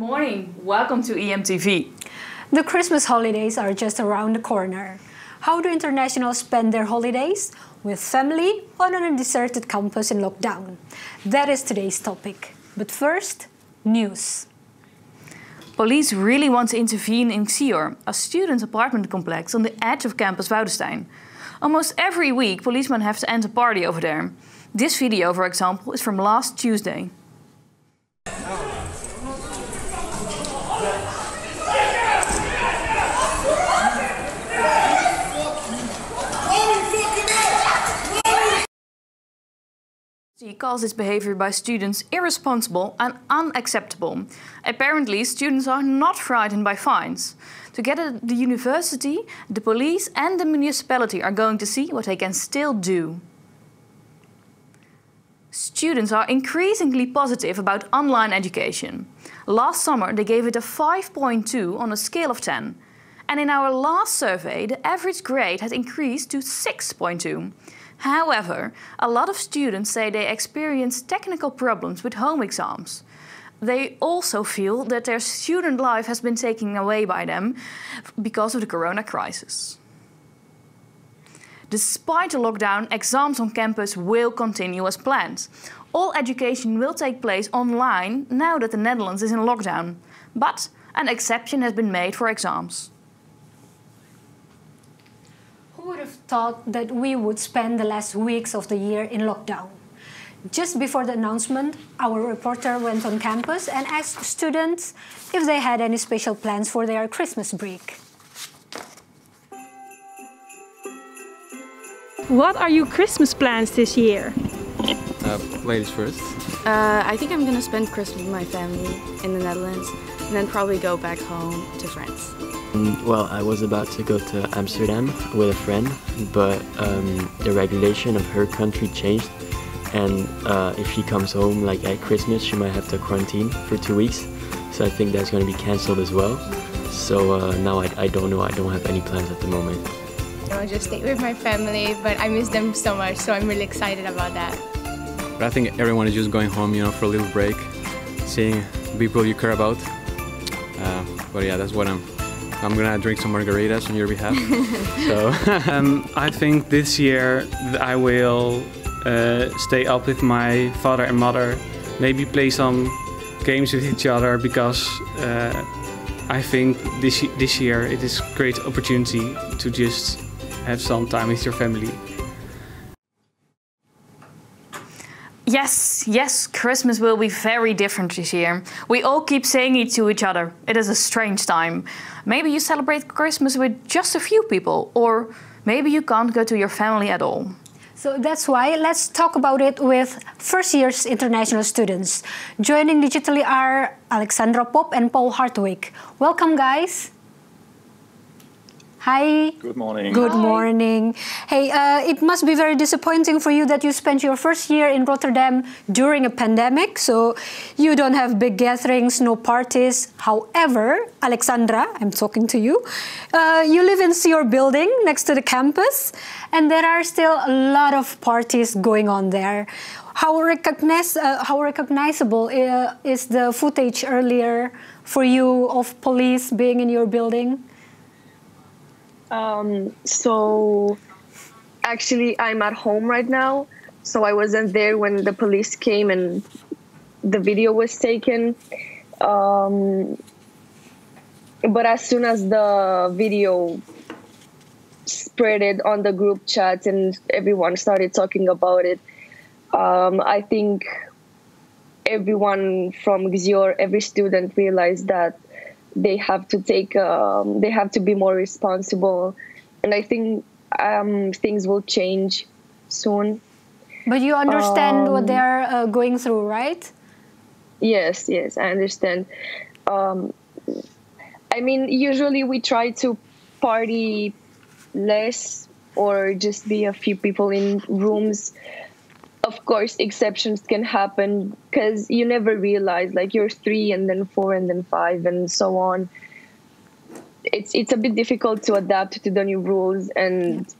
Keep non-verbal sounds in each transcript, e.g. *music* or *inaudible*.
morning. Welcome to EMTV. The Christmas holidays are just around the corner. How do internationals spend their holidays? With family or on a deserted campus in lockdown. That is today's topic. But first, news. Police really want to intervene in Xior, a student apartment complex on the edge of campus Woudestein. Almost every week, policemen have to end a party over there. This video, for example, is from last Tuesday. Calls this behavior by students irresponsible and unacceptable. Apparently, students are not frightened by fines. Together, the university, the police, and the municipality are going to see what they can still do. Students are increasingly positive about online education. Last summer, they gave it a 5.2 on a scale of 10. And in our last survey, the average grade had increased to 6.2. However, a lot of students say they experience technical problems with home exams. They also feel that their student life has been taken away by them because of the corona crisis. Despite the lockdown, exams on campus will continue as planned. All education will take place online now that the Netherlands is in lockdown. But an exception has been made for exams. Who would have thought that we would spend the last weeks of the year in lockdown? Just before the announcement, our reporter went on campus and asked students if they had any special plans for their Christmas break. What are your Christmas plans this year? Uh, ladies first. Uh, I think I'm gonna spend Christmas with my family in the Netherlands and then probably go back home to France. Mm, well, I was about to go to Amsterdam with a friend, but um, the regulation of her country changed, and uh, if she comes home like at Christmas, she might have to quarantine for two weeks. So I think that's going to be cancelled as well. So uh, now I, I don't know. I don't have any plans at the moment. I'll just stay with my family, but I miss them so much, so I'm really excited about that. But I think everyone is just going home, you know, for a little break, seeing people you care about. Uh, but yeah, that's what I'm I'm gonna drink some margaritas on your behalf. *laughs* so *laughs* um, I think this year I will uh, stay up with my father and mother, maybe play some games with each other because uh, I think this this year it is a great opportunity to just have some time with your family. Yes, yes, Christmas will be very different this year. We all keep saying it to each other. It is a strange time. Maybe you celebrate Christmas with just a few people, or maybe you can't go to your family at all. So that's why let's talk about it with first year's international students. Joining digitally are Alexandra Pop and Paul Hartwig. Welcome, guys. Hi. Good morning. Good Hi. morning. Hey, uh, it must be very disappointing for you that you spent your first year in Rotterdam during a pandemic. So you don't have big gatherings, no parties. However, Alexandra, I'm talking to you. Uh, you live in your building next to the campus, and there are still a lot of parties going on there. How, recognize, uh, how recognizable uh, is the footage earlier for you of police being in your building? Um, so actually, I'm at home right now, so I wasn't there when the police came and the video was taken. Um, but as soon as the video spread it on the group chat and everyone started talking about it, um, I think everyone from Xior, every student realized that they have to take um, they have to be more responsible. And i think um, things will change soon. But you understand um, what they're uh, going through right? Yes yes i understand. Um, i mean usually we try to party less or just be a few people in rooms of course exceptions can happen because you never realize like you're three and then four and then five and so on it's it's a bit difficult to adapt to the new rules and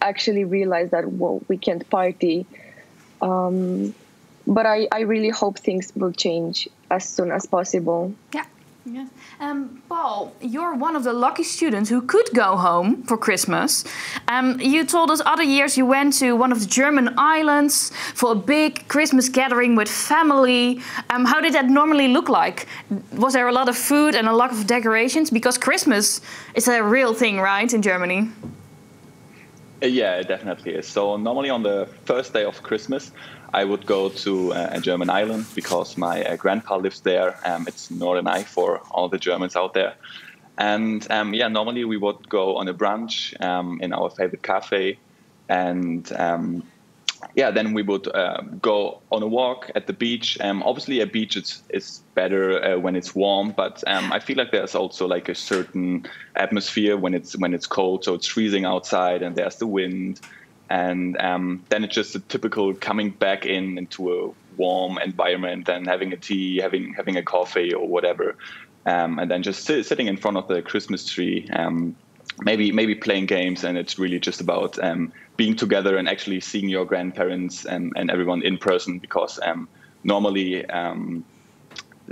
actually realize that well we can't party um, but I, I really hope things will change as soon as possible. Yeah. Yeah. Um, Paul, you're one of the lucky students who could go home for Christmas. Um, you told us other years you went to one of the German islands for a big Christmas gathering with family. Um, how did that normally look like? Was there a lot of food and a lot of decorations? Because Christmas is a real thing, right, in Germany? Uh, yeah, it definitely is. So normally on the first day of Christmas, I would go to a German island because my uh, grandpa lives there. Um, it's Norderney for all the Germans out there. And um, yeah, normally we would go on a brunch um, in our favorite cafe, and um, yeah, then we would uh, go on a walk at the beach. Um, obviously, a beach is, is better uh, when it's warm, but um, I feel like there's also like a certain atmosphere when it's when it's cold. So it's freezing outside, and there's the wind, and um, then it's just a typical coming back in into a warm environment and having a tea, having having a coffee or whatever, um, and then just sit, sitting in front of the Christmas tree. Um, maybe maybe playing games and it's really just about um, being together and actually seeing your grandparents and, and everyone in person because um, normally um,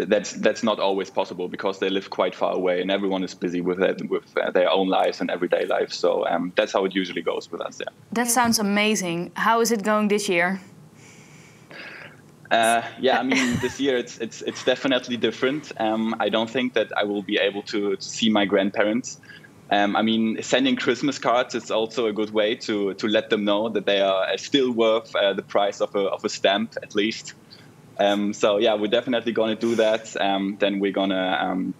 that's that's not always possible because they live quite far away and everyone is busy with it, with uh, their own lives and everyday life so um, that's how it usually goes with us yeah that sounds amazing how is it going this year uh, yeah, I mean, this year it's it's it's definitely different. Um, I don't think that I will be able to, to see my grandparents. Um, I mean, sending Christmas cards is also a good way to to let them know that they are still worth uh, the price of a of a stamp at least. Um, so yeah, we're definitely going to do that. Um, then we're gonna um,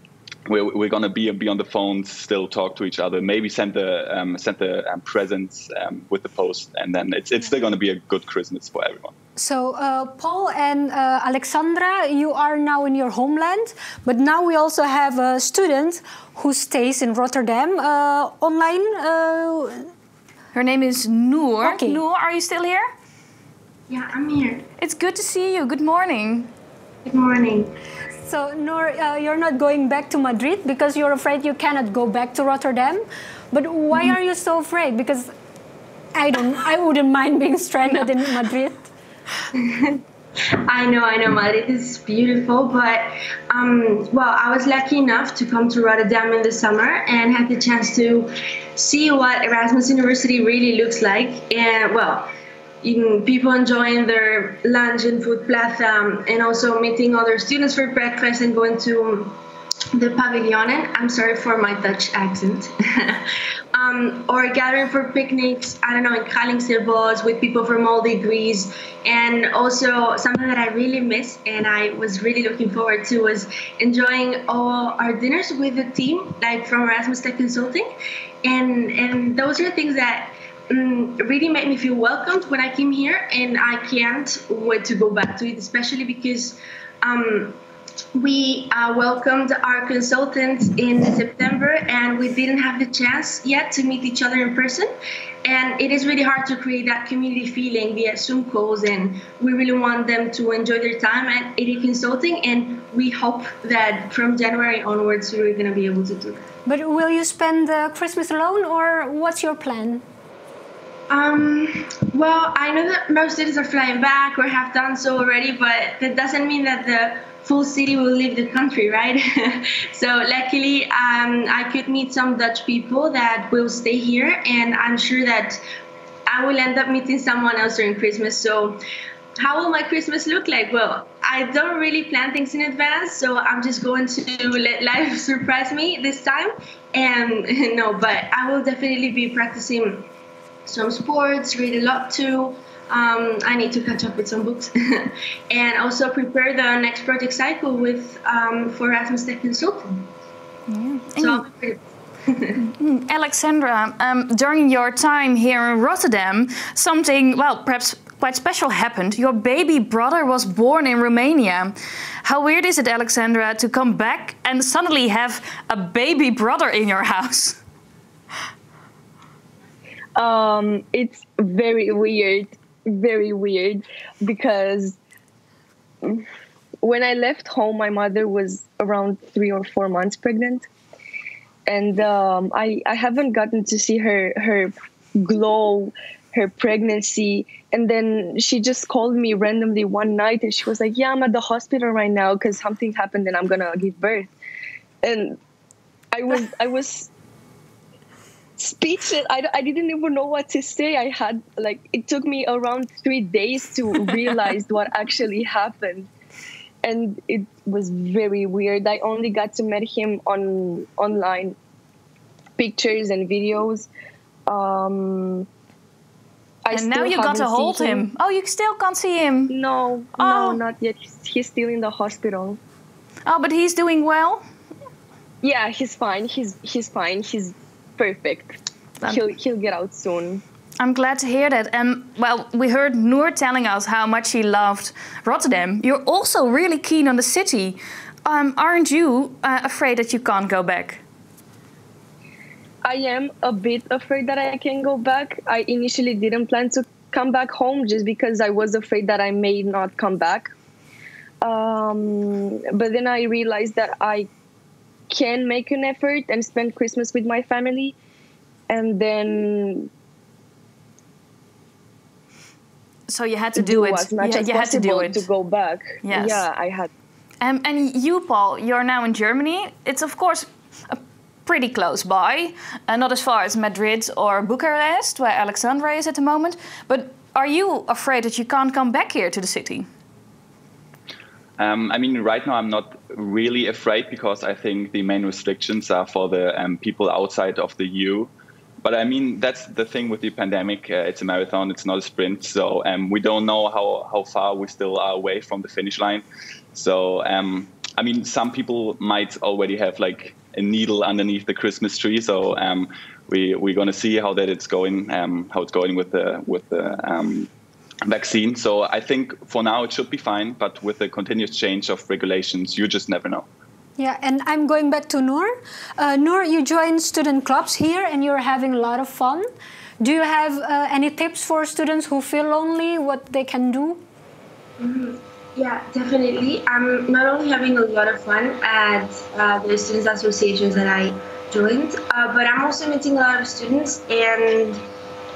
we're, we're gonna be be on the phones, still talk to each other, maybe send the um, send the um, presents with the post, and then it's it's still going to be a good Christmas for everyone. So, uh, Paul and uh, Alexandra, you are now in your homeland, but now we also have a student who stays in Rotterdam uh, online. Uh, Her name is Nur. Okay. Nur, are you still here? Yeah, I'm here. It's good to see you. Good morning. Good morning. So, Nur, uh, you're not going back to Madrid because you're afraid you cannot go back to Rotterdam. But why mm. are you so afraid? Because I don't. I wouldn't mind being stranded no. in *laughs* Madrid. I know, I know, Madrid is beautiful, but um, well, I was lucky enough to come to Rotterdam in the summer and have the chance to see what Erasmus University really looks like. And well, people enjoying their lunch in Food Plaza, and also meeting other students for breakfast and going to the pavilion. I'm sorry for my Dutch accent. *laughs* um, or gathering for picnics, I don't know, in Kralingserbos with people from all degrees. And also something that I really miss and I was really looking forward to was enjoying all our dinners with the team, like from Erasmus Tech Consulting. And, and those are things that um, really made me feel welcomed when I came here. And I can't wait to go back to it, especially because um, we uh, welcomed our consultants in September and we didn't have the chance yet to meet each other in person. And it is really hard to create that community feeling via Zoom calls. And we really want them to enjoy their time at AD Consulting. And we hope that from January onwards, we're going to be able to do that. But will you spend uh, Christmas alone or what's your plan? Um, well, I know that most students are flying back or have done so already, but that doesn't mean that the full city will leave the country, right? *laughs* so luckily, um, I could meet some Dutch people that will stay here, and I'm sure that I will end up meeting someone else during Christmas. So how will my Christmas look like? Well, I don't really plan things in advance, so I'm just going to let life *laughs* surprise me this time. And *laughs* no, but I will definitely be practicing some sports, read a lot too. Um, I need to catch up with some books *laughs* and also prepare the next project cycle with um, for Erasmus Tech Consulting. Yeah. So, *laughs* mm, Alexandra, um, during your time here in Rotterdam, something, well, perhaps quite special happened. Your baby brother was born in Romania. How weird is it, Alexandra, to come back and suddenly have a baby brother in your *laughs* house? Um, it's very weird very weird because when I left home, my mother was around three or four months pregnant, and um, I I haven't gotten to see her her glow her pregnancy. And then she just called me randomly one night and she was like, Yeah, I'm at the hospital right now because something happened and I'm gonna give birth. And I was I was speechless. I, I didn't even know what to say. I had like it took me around three days to realize what actually happened. And it was very weird. I only got to meet him on online pictures and videos. Um, I and now you got to hold him. him. Oh, you still can't see him. No, oh. no, not yet. He's still in the hospital. Oh, but he's doing well. Yeah, he's fine. He's he's fine. He's perfect. he'll he'll get out soon. I'm glad to hear that. And well, we heard Nur telling us how much he loved Rotterdam. You're also really keen on the city. Um, aren't you uh, afraid that you can't go back? I am a bit afraid that I can go back. I initially didn't plan to come back home just because I was afraid that I may not come back. Um, but then I realized that I can make an effort and spend Christmas with my family. And then. So you had to do, do it. As much yeah, as you had to do it to go back. Yes. Yeah, I had. Um, and you, Paul, you're now in Germany. It's of course a pretty close by, uh, not as far as Madrid or Bucharest, where Alexandra is at the moment. But are you afraid that you can't come back here to the city? Um, I mean, right now I'm not really afraid because I think the main restrictions are for the um, people outside of the EU. But I mean, that's the thing with the pandemic. Uh, it's a marathon, it's not a sprint. So um, we don't know how, how far we still are away from the finish line. So, um, I mean, some people might already have like a needle underneath the Christmas tree. So um, we we're going to see how that it's going, um, how it's going with the with the vaccine. So I think for now it should be fine, but with the continuous change of regulations, you just never know. Yeah, and I'm going back to Nur. Uh, Nur, you join student clubs here and you're having a lot of fun. Do you have uh, any tips for students who feel lonely, what they can do? Mm -hmm. Yeah, definitely. I'm not only having a lot of fun at uh, the students associations that I joined, uh, but I'm also meeting a lot of students and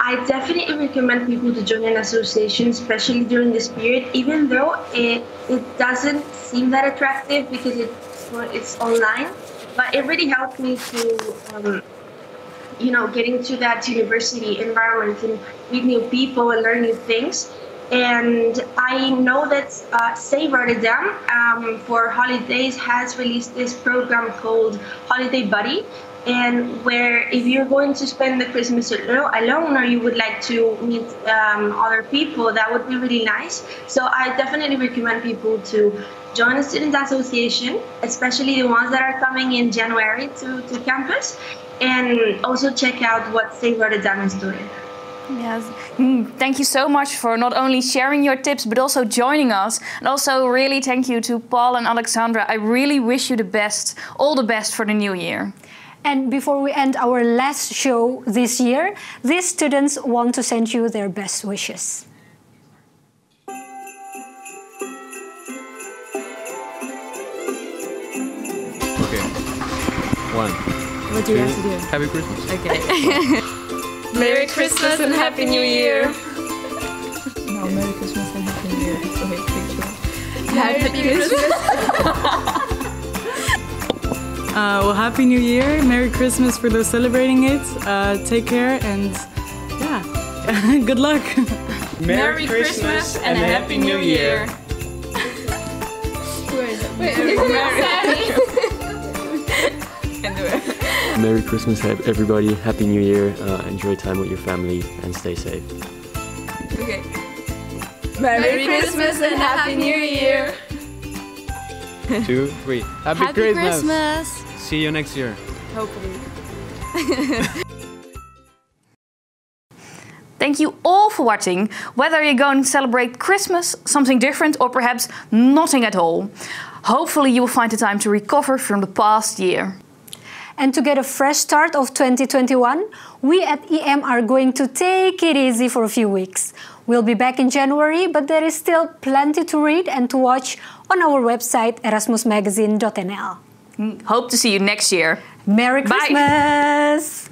I definitely recommend people to join an association, especially during this period, even though it, it doesn't seem that attractive because it's, it's online. But it really helped me to, um, you know, get into that university environment and meet new people and learn new things. And I know that uh, Save Rotterdam um, for holidays has released this program called Holiday Buddy, and where if you're going to spend the Christmas alone or you would like to meet um, other people, that would be really nice. So I definitely recommend people to join a student association, especially the ones that are coming in January to, to campus, and also check out what Save Rotterdam is doing. Yes. Mm, thank you so much for not only sharing your tips but also joining us. And also, really thank you to Paul and Alexandra. I really wish you the best, all the best for the new year. And before we end our last show this year, these students want to send you their best wishes. Okay. One. What do you have to do? Happy Christmas. Okay. *laughs* Merry Christmas and Happy New Year. No, Merry Christmas and Happy New Year. Okay, picture. Happy Christmas. *laughs* uh, well, Happy New Year. Merry Christmas for those celebrating it. Uh, take care and yeah, *laughs* good luck. Merry, Merry Christmas, Christmas and, and a Happy New Year. Wait, Wait, Can do it. Merry Christmas, everybody. Happy New Year. Uh, enjoy time with your family and stay safe. Okay. Merry, Merry Christmas and Happy New Year. Two, three. Happy, Happy Christmas. Christmas. See you next year. Hopefully. *laughs* Thank you all for watching, whether you're going to celebrate Christmas, something different, or perhaps nothing at all. Hopefully you will find the time to recover from the past year. And to get a fresh start of 2021, we at EM are going to take it easy for a few weeks. We'll be back in January, but there is still plenty to read and to watch on our website erasmusmagazine.nl. Hope to see you next year. Merry Christmas!